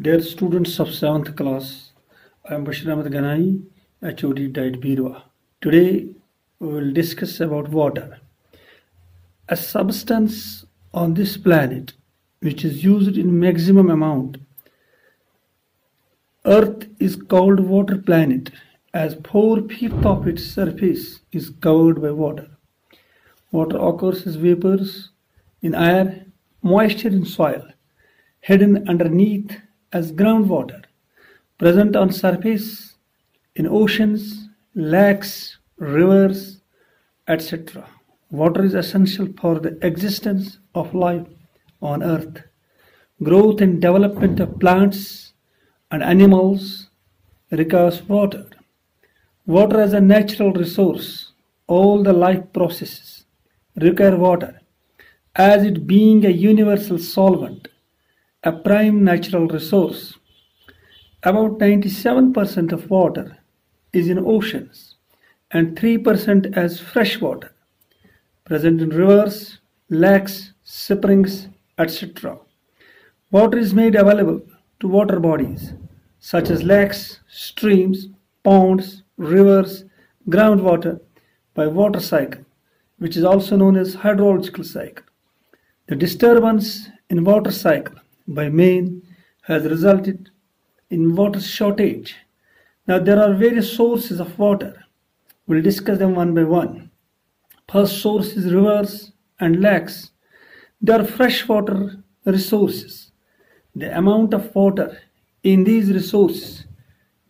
Dear students of 7th class, I am Bashir Ahmad Ganie, HOD DIET Beerwah. Today we will discuss about water. A substance on this planet which is used in maximum amount. Earth is called water planet as four-fifths of its surface is covered by water. Water occurs as vapors in air, moisture in soil, hidden underneath as groundwater, present on surface in oceans, lakes, rivers, etc. Water is essential for the existence of life on earth. Growth and development of plants and animals requires water. Water as a natural resource, all the life processes require water, as it being a universal solvent, a prime natural resource. About 97% of water is in oceans and 3% as fresh water, present in rivers, lakes, springs, etc. Water is made available to water bodies such as lakes, streams, ponds, rivers, groundwater by water cycle, which is also known as hydrological cycle. The disturbance in water cycle by man has resulted in water shortage. Now there are various sources of water. We'll discuss them one by one. First source is rivers and lakes. They are freshwater resources. The amount of water in these resources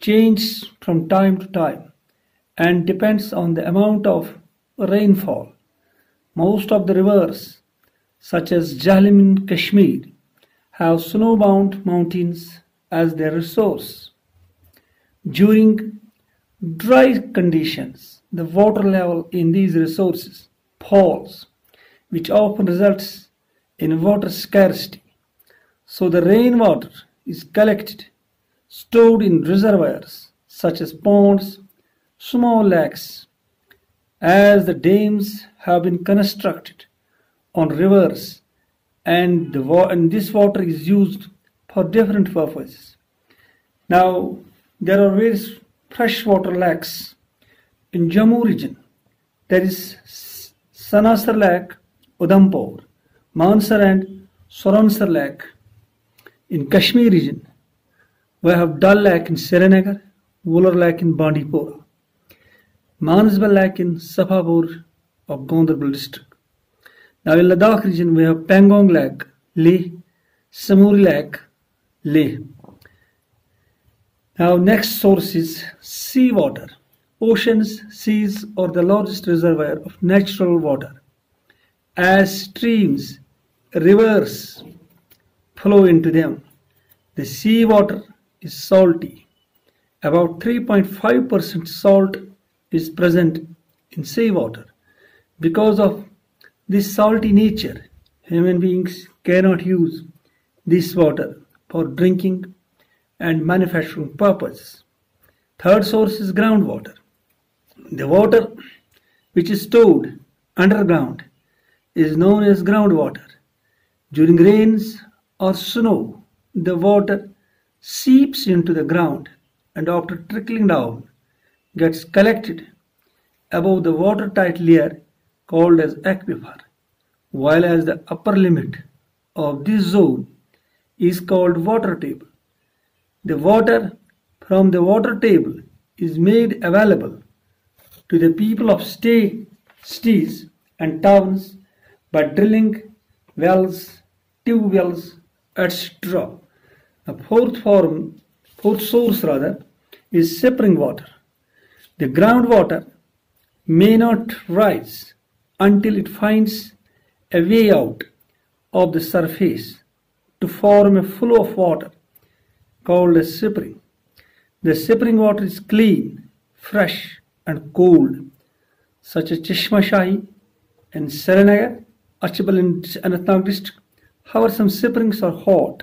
changes from time to time and depends on the amount of rainfall. Most of the rivers, such as Jhelum in Kashmir, have snowbound mountains as their resource. During dry conditions, the water level in these resources falls, which often results in water scarcity. So the rainwater is collected, stored in reservoirs such as ponds, small lakes, as the dams have been constructed on rivers and, the and this water is used for different purposes. Now, there are various freshwater lakes in Jammu region. There is Sanasar Lake, Udhampur, Mansar and Surinsar Lake. In Kashmir region, we have Dal Lake in Srinagar, Wular Lake in Bandipora. Manasbal Lake in Safapur of Ganderbal district. Now in Ladakh region we have Pangong Lake, Leh, Samuri Lake, Leh. Now next source is seawater. Oceans, seas are the largest reservoir of natural water. As streams, rivers flow into them, the seawater is salty. About 3.5% salt is present in seawater. Because of this salty nature, human beings cannot use this water for drinking and manufacturing purposes. Third source is groundwater. The water which is stored underground is known as groundwater. During rains or snow, the water seeps into the ground and after trickling down gets collected above the watertight layer called as aquifer, while as the upper limit of this zone is called water table. The water from the water table is made available to the people of state, cities and towns by drilling wells, tube wells, etc. The fourth form, fourth source rather, is spring water. The groundwater may not rise until it finds a way out of the surface to form a flow of water called a spring. The spring water is clean, fresh, and cold, such as Chashma Shahi in Srinagar, Achbal in Anantnag district. However, some springs are hot,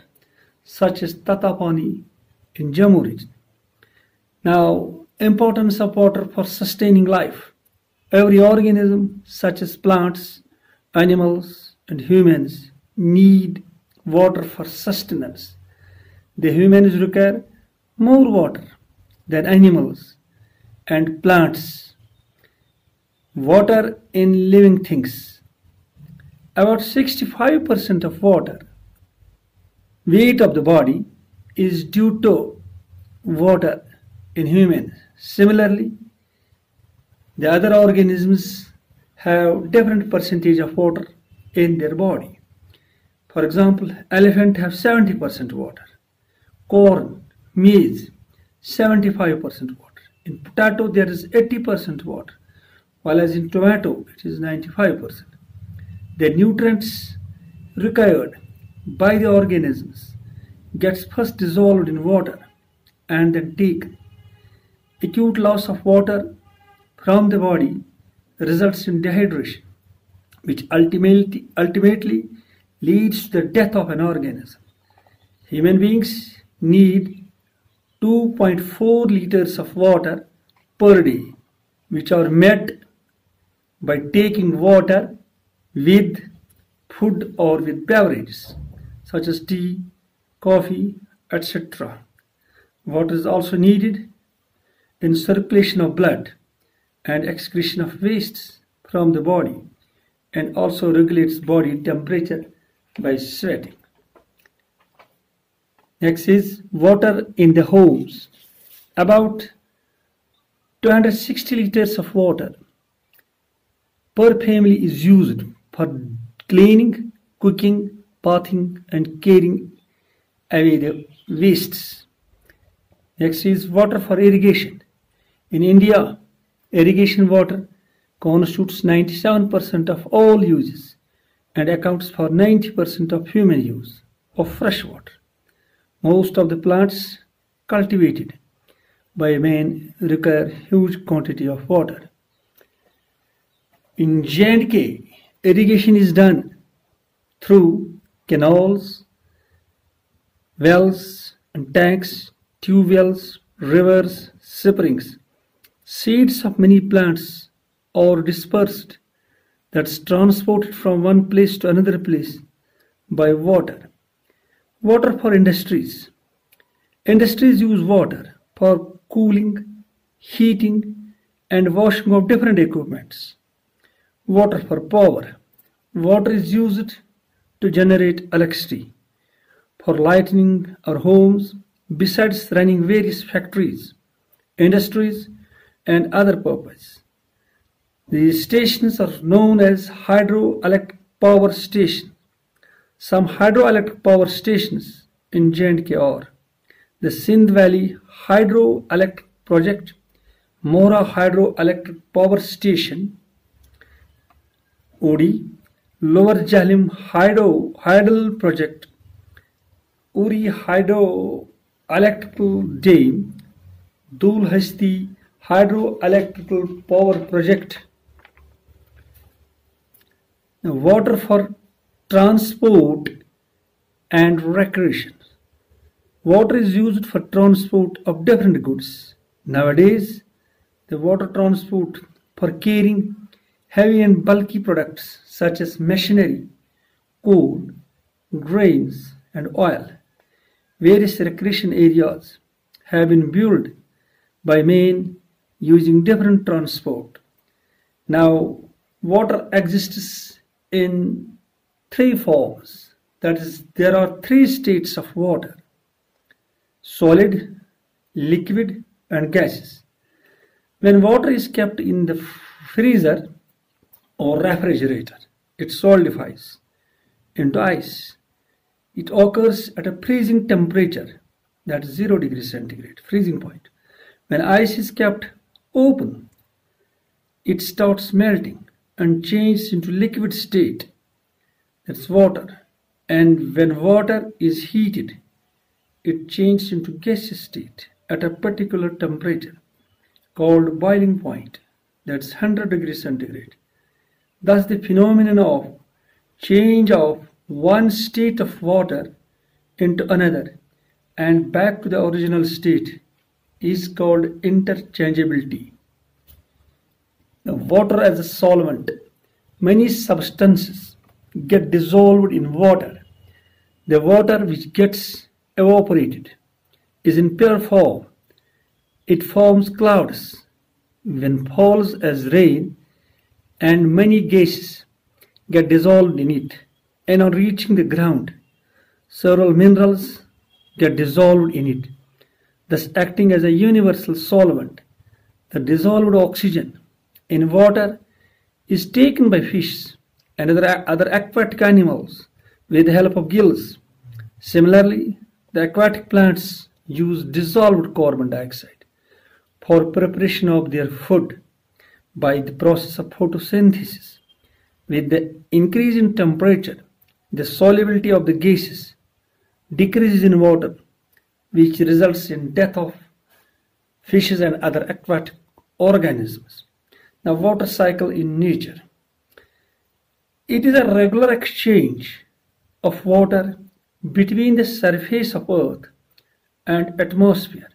such as Tatapani in Jammu region. Now, importance of water for sustaining life. Every organism, such as plants, animals, and humans, need water for sustenance. The humans require more water than animals and plants. Water in living things. About 65% of water weight of the body is due to water in humans. Similarly, the other organisms have different percentage of water in their body. For example, elephant have 70% water, corn, maize, 75% water. In potato there is 80% water, while as in tomato it is 95%. The nutrients required by the organisms gets first dissolved in water and then taken. Acute loss of water from the body results in dehydration, which ultimately, ultimately leads to the death of an organism. Human beings need 2.4 liters of water per day, which are met by taking water with food or with beverages such as tea, coffee, etc. Water is also needed in circulation of blood and excretion of wastes from the body and also regulates body temperature by sweating. Next is water in the homes. About 260 liters of water per family is used for cleaning, cooking, bathing and carrying away the wastes. Next is water for irrigation. In India, irrigation water constitutes 97% of all uses and accounts for 90% of human use of fresh water. Most of the plants cultivated by man require huge quantity of water. In J&K, irrigation is done through canals, wells and tanks, tube wells, rivers, springs. Seeds of many plants are dispersed that's transported from one place to another place by water. Water for industries. Industries use water for cooling, heating, and washing of different equipments. Water for power. Water is used to generate electricity for lighting our homes besides running various factories, industries, and other purposes. These stations are known as hydroelectric power stations. Some hydroelectric power stations in J&K are the Sindh Valley Hydroelectric Project, Mohra Hydroelectric Power Station, Uri, Lower Jhelum Hydro Hydel Project, Uri Hydroelectrical Dam, Dulhasti Hydroelectrical Power Project, water for transport and recreation. Water is used for transport of different goods. Nowadays, the water transport for carrying heavy and bulky products such as machinery, coal, grains, and oil. Various recreation areas have been built by men using different transport. Now, water exists in three forms. That is, there are three states of water solid, liquid, and gases. When water is kept in the freezer or refrigerator, it solidifies into ice. It occurs at a freezing temperature, that is 0 degrees centigrade, freezing point. When ice is kept open, it starts melting and changes into liquid state, that's water. And when water is heated, it changes into gaseous state at a particular temperature called boiling point, that's 100 degrees centigrade. Thus the phenomenon of change of one state of water into another and back to the original state is called interchangeability. Now, water as a solvent. Many substances get dissolved in water. The water which gets evaporated, is in pure form. It forms clouds when falls as rain and many gases get dissolved in it and on reaching the ground several minerals get dissolved in it thus acting as a universal solvent. The dissolved oxygen in water is taken by fish and other, other aquatic animals with the help of gills. Similarly the aquatic plants use dissolved carbon dioxide for preparation of their food by the process of photosynthesis. With the increase in temperature, the solubility of the gases decreases in water, which results in death of fishes and other aquatic organisms. Now, water cycle in nature. It is a regular exchange of water between the surface of earth and atmosphere.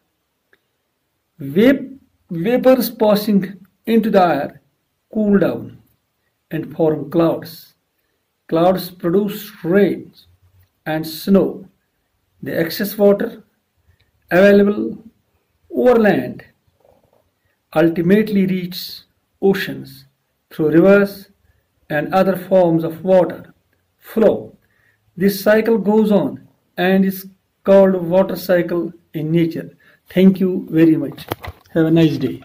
vapors passing into the air cool down and form clouds. Clouds produce rains and snow. The excess water available over land ultimately reaches oceans through rivers and other forms of water flow. This cycle goes on and is called water cycle in nature. Thank you very much. Have a nice day.